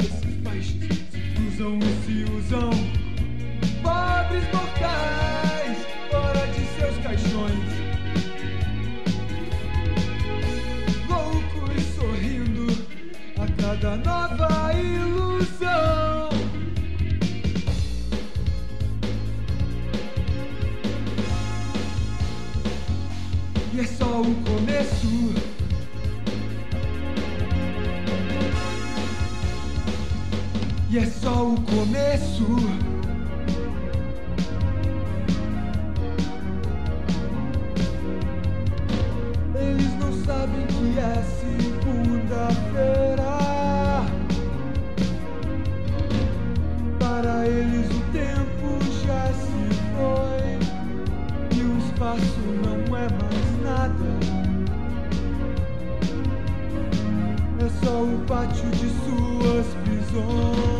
Esses baixos se cruzam e se usam. Pobres mortais, é só o começo. E é só o começo. Eles não sabem que é segunda-feira. Espaço não é mais nada. É só o pátio de suas prisões.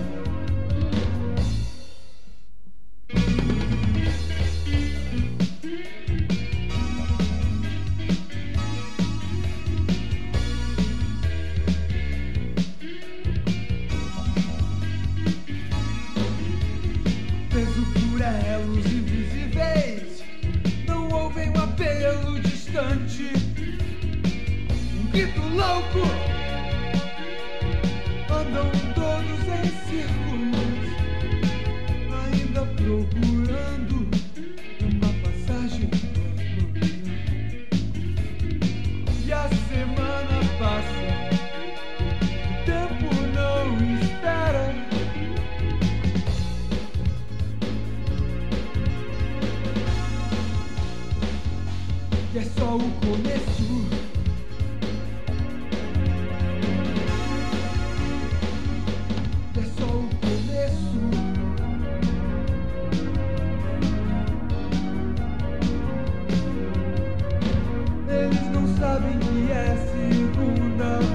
distante, um grito louco. Andam todos em círculos, ainda procurando uma passagem. E a semana passa, é só o começo. É só o começo. Eles não sabem que é segunda.